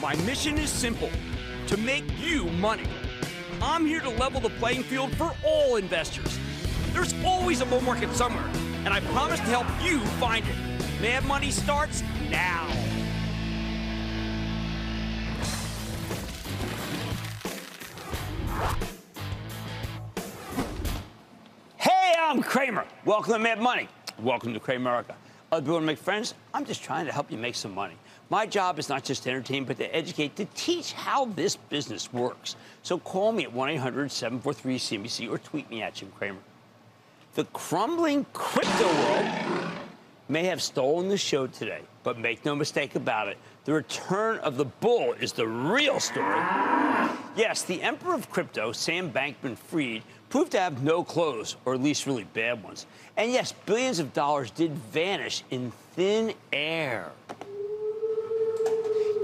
My mission is simple to make you money. I'm here to level the playing field for all investors. There's always a bull market somewhere, and I promise to help you find it. Mad Money starts now. Hey, I'm Cramer. Welcome to Mad Money. Welcome to Cramerica. Other people want to make friends? I'm just trying to help you make some money. My job is not just to entertain, but to educate, to teach how this business works. So call me at 1 800 743 CNBC or tweet me at Jim Cramer. The crumbling crypto world may have stolen the show today, but make no mistake about it, the return of the bull is the real story. Yes, the emperor of crypto, Sam Bankman Fried, proved to have no clothes, or at least really bad ones. And yes, billions of dollars did vanish in thin air.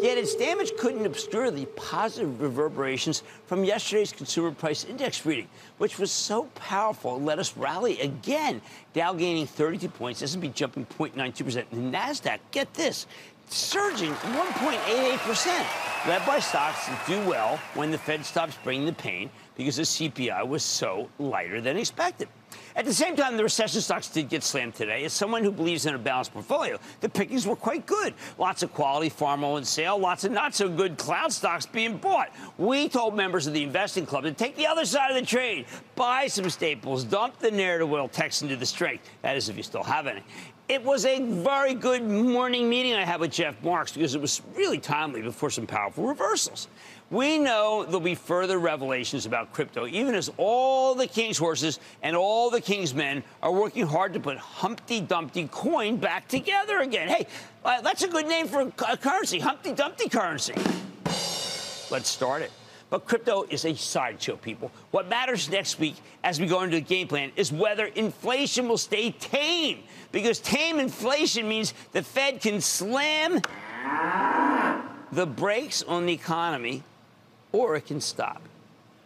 Yet its damage couldn't obscure the positive reverberations from yesterday's consumer price index reading, which was so powerful it let us rally again. Dow gaining 32 points, S&P jumping 0.92%, and Nasdaq, get this, surging 1.88%, led by stocks that do well when the Fed stops bringing the pain because the CPI was so lighter than expected. At the same time, the recession stocks did get slammed today. As someone who believes in a balanced portfolio, the pickings were quite good. Lots of quality farm on sale, lots of not so good cloud stocks being bought. We told members of the investing club to take the other side of the trade, buy some staples, dump the narrative oil text into the strength. That is, if you still have any. It was a very good morning meeting I had with Jeff Marks because it was really timely before some powerful reversals. We know there'll be further revelations about crypto, even as all the king's horses and all the king's men are working hard to put Humpty Dumpty coin back together again. Hey, uh, that's a good name for a currency, Humpty Dumpty currency. Let's start it. But crypto is a sideshow, people. What matters next week as we go into the game plan is whether inflation will stay tame. Because tame inflation means the Fed can slam the brakes on the economy or it can stop.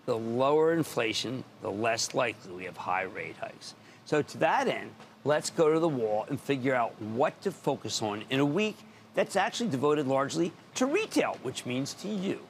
The lower inflation, the less likely we have high rate hikes. So, to that end, let's go to the wall and figure out what to focus on in a week that's actually devoted largely to retail, which means to you.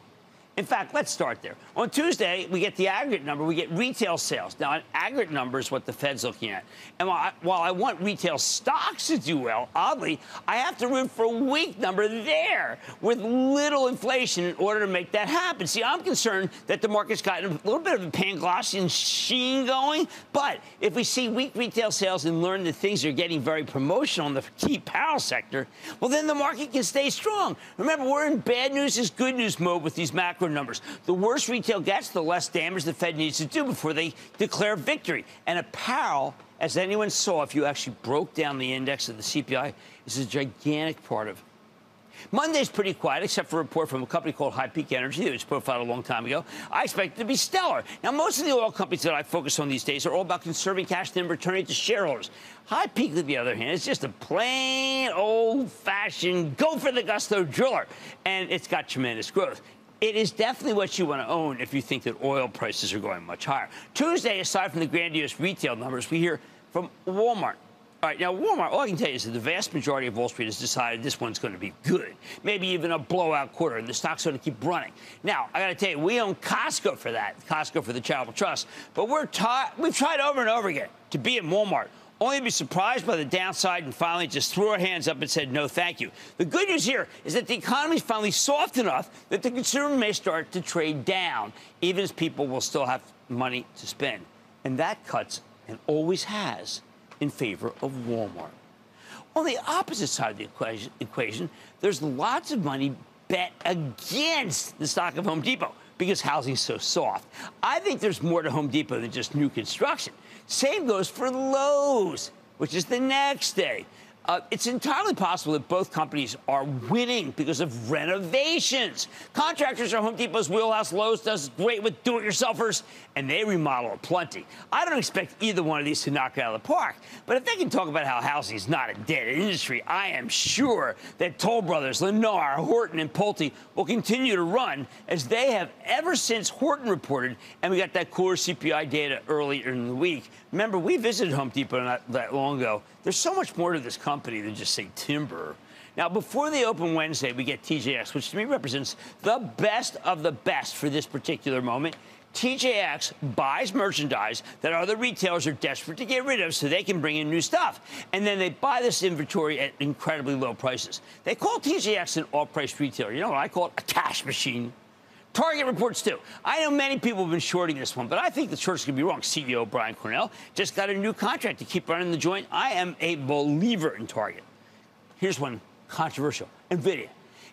In fact, let's start there. On Tuesday, we get the aggregate number. We get retail sales. Now, an aggregate number is what the Fed's looking at. And while I, while I want retail stocks to do well, oddly, I have to root for a weak number there with little inflation in order to make that happen. See, I'm concerned that the market's gotten a little bit of a Panglossian sheen going. But if we see weak retail sales and learn that things are getting very promotional in the key apparel sector, well, then the market can stay strong. Remember, we're in bad news is good news mode with these macro numbers. The worse retail gets, the less damage the Fed needs to do before they declare victory. And apparel, as anyone saw, if you actually broke down the index of the CPI, is a gigantic part of. Monday's pretty quiet, except for a report from a company called HighPeak Energy that was profiled a long time ago. I expect it to be stellar. Now, most of the oil companies that I focus on these days are all about conserving cash and returning it to shareholders. HighPeak, on the other hand, is just a plain old fashioned go for the gusto driller, and it's got tremendous growth it is definitely what you want to own if you think that oil prices are going much higher. Tuesday, aside from the grandiose retail numbers, we hear from Walmart. All right, now Walmart, all I can tell you is that the vast majority of Wall Street has decided this one's going to be good, maybe even a blowout quarter, and the stock's going to keep running. Now, I got to tell you, we own Costco for that, Costco for the charitable trust, but we're t- we've tried over and over again to be in Walmart only to be surprised by the downside and finally just threw her hands up and said, no, thank you. The good news here is that the economy is finally soft enough that the consumer may start to trade down, even as people will still have money to spend. And that cuts, and always has, in favor of Walmart. On the opposite side of the equation, equation there's lots of money bet against the stock of Home Depot because housing's so soft. I think there's more to Home Depot than just new construction. Same goes for Lowe's, which is the next day. Uh, it's entirely possible that both companies are winning because of renovations. Contractors are Home Depot's wheelhouse. Lowe's does great with do-it-yourselfers, and they remodel plenty. I don't expect either one of these to knock it out of the park. But if they can talk about how housing is not a dead industry, I am sure that Toll Brothers, Lennar, Horton, and Pulte will continue to run as they have ever since Horton reported, and we got that cooler CPI data earlier in the week. Remember, we visited Home Depot not that long ago. There's so much more to this company than just say timber. Now, before they open Wednesday, we get TJX, which to me represents the best of the best for this particular moment. TJX buys merchandise that other retailers are desperate to get rid of so they can bring in new stuff. And then they buy this inventory at incredibly low prices. They call TJX an off price retailer. You know what I call it? A cash machine. Target reports too. I know many people have been shorting this one, but I think the short's to be wrong. CEO Brian Cornell just got a new contract to keep running the joint. I am a believer in Target. Here's one controversial NVIDIA.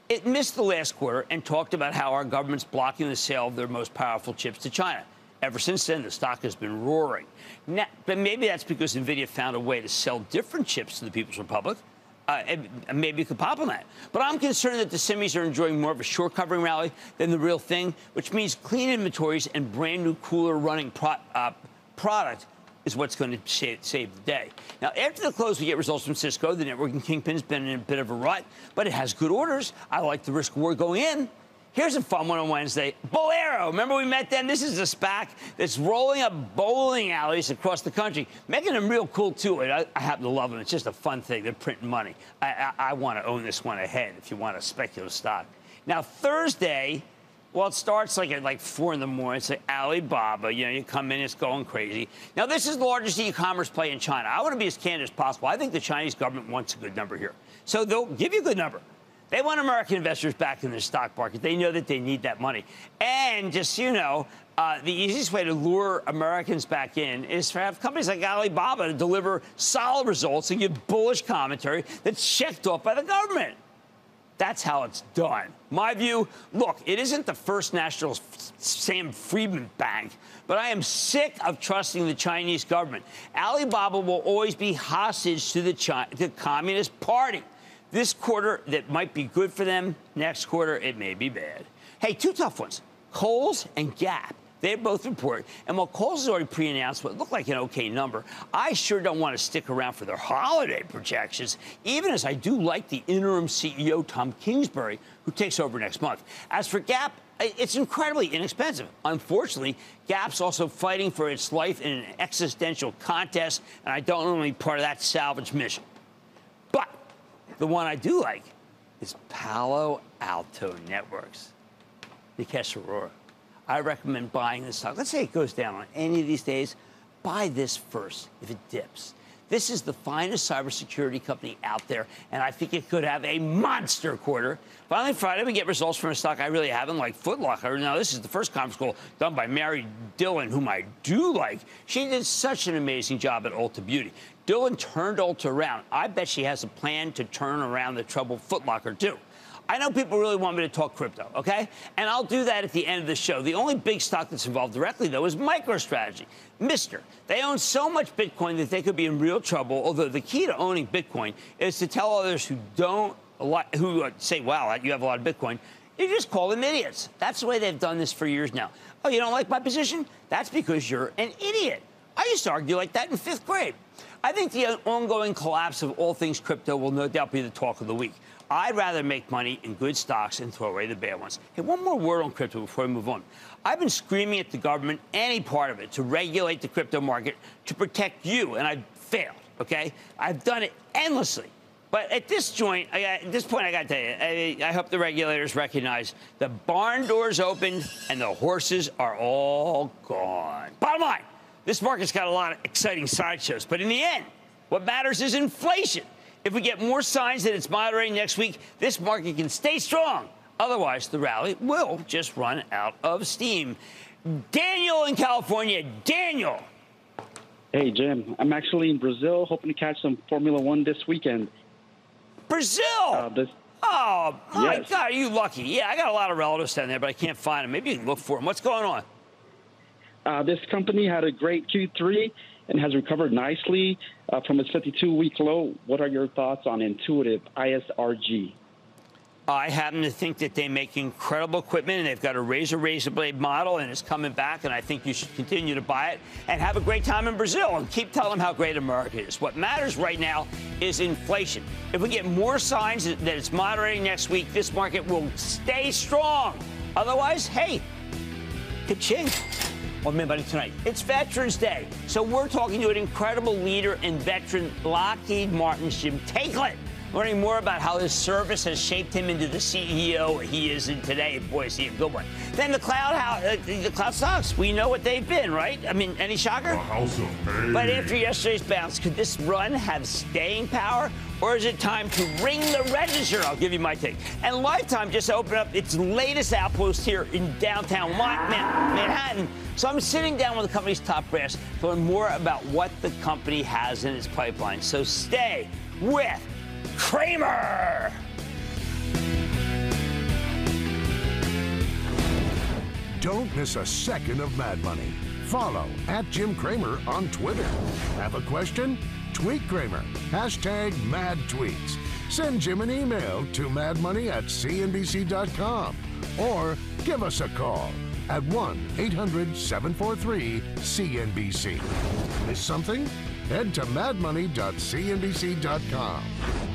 It missed the last quarter and talked about how our government's blocking the sale of their most powerful chips to China. Ever since then, the stock has been roaring. Now, but maybe that's because NVIDIA found a way to sell different chips to the People's Republic. Uh, maybe you could pop on that. But I'm concerned that the semis are enjoying more of a short covering rally than the real thing, which means clean inventories and brand new cooler running pro- uh, product is what's going to save the day. Now, after the close, we get results from Cisco. The networking kingpin's been in a bit of a rut, but it has good orders. I like the risk reward going in. Here's a fun one on Wednesday. Bowlero. Remember we met them? This is a SPAC that's rolling up bowling alleys across the country, making them real cool, too. I, I happen to love them. It's just a fun thing. They're printing money. I, I, I want to own this one ahead if you want a speculative stock. Now, Thursday, well, it starts like at like four in the morning. It's like Alibaba. You know, you come in, it's going crazy. Now, this is the largest e-commerce play in China. I want to be as candid as possible. I think the Chinese government wants a good number here, so they'll give you a good number. They want American investors back in the stock market. They know that they need that money. And just so you know, uh, the easiest way to lure Americans back in is to have companies like Alibaba to deliver solid results and give bullish commentary that's checked off by the government. That's how it's done. My view look, it isn't the first national Sam Friedman bank, but I am sick of trusting the Chinese government. Alibaba will always be hostage to the, the Communist Party. This quarter, that might be good for them. Next quarter, it may be bad. Hey, two tough ones Kohl's and Gap. They both report. And while Kohl's has already pre announced what looked like an okay number, I sure don't want to stick around for their holiday projections, even as I do like the interim CEO, Tom Kingsbury, who takes over next month. As for Gap, it's incredibly inexpensive. Unfortunately, Gap's also fighting for its life in an existential contest, and I don't want to be part of that salvage mission. But the one I do like is Palo Alto Networks. Nikesh Arora. I recommend buying this stock. Let's say it goes down on any of these days. Buy this first if it dips. This is the finest cybersecurity company out there, and I think it could have a monster quarter. Finally, Friday, we get results from a stock I really haven't, like Foot Locker. Now, this is the first conference call done by Mary Dillon, whom I do like. She did such an amazing job at Ulta Beauty. Dillon turned Ulta around. I bet she has a plan to turn around the troubled Foot Locker, too. I know people really want me to talk crypto, okay? And I'll do that at the end of the show. The only big stock that's involved directly, though, is MicroStrategy. Mister, they own so much Bitcoin that they could be in real trouble. Although the key to owning Bitcoin is to tell others who don't, who uh, say, wow, you have a lot of Bitcoin, you just call them idiots. That's the way they've done this for years now. Oh, you don't like my position? That's because you're an idiot. I used to argue like that in fifth grade. I think the ongoing collapse of all things crypto will no doubt be the talk of the week. I'd rather make money in good stocks and throw away the bad ones. Hey, one more word on crypto before we move on. I've been screaming at the government, any part of it, to regulate the crypto market to protect you, and I've failed, okay? I've done it endlessly. But at this joint, I, at this point, I got to tell you, I, I, hope the regulators recognize the barn doors opened and the horses are all gone. Bottom line, this market's got a lot of exciting sideshows, but in the end, what matters is inflation. If we get more signs that it's moderating next week, this market can stay strong. Otherwise, the rally will just run out of steam. Daniel in California. Daniel. Hey, Jim. I'm actually in Brazil, hoping to catch some Formula One this weekend. Brazil? Uh, this, oh, my yes. God, are you lucky? Yeah, I got a lot of relatives down there, but I can't find them. Maybe you can look for them. What's going on? Uh, this company had a great Q3 and has recovered nicely uh, from its 52 week low. What are your thoughts on Intuitive ISRG? I happen to think that they make incredible equipment and they've got a razor razor blade model and it's coming back and I think you should continue to buy it and have a great time in Brazil and keep telling them how great America is. What matters right now is inflation. If we get more signs that it's moderating next week, this market will stay strong. Otherwise, hey, ka-ching on Midnight tonight. It's Veterans Day, so we're talking to an incredible leader and veteran, Lockheed Martin's Jim Taiclet. learning more about how his service has shaped him into the CEO he is in today. Boy, is he a good one. Then the cloud, how, uh, the cloud stocks. We know what they've been, right? I mean, any shocker? House of pain. But after yesterday's bounce, could this run have staying power? Or is it time to ring the register? I'll give you my take. And Life Time just opened up its latest outpost here in downtown Manhattan. So I'm sitting down with the company's top brass to learn more about what the company has in its pipeline. So stay with Cramer. Don't miss a second of Mad Money. Follow at Jim Cramer on Twitter. Have a question? Tweet Cramer. Hashtag mad tweets. Send Jim an email to madmoney at cnbc.com or give us a call at 1 800 743 CNBC. Miss something? Head to madmoney.cnbc.com.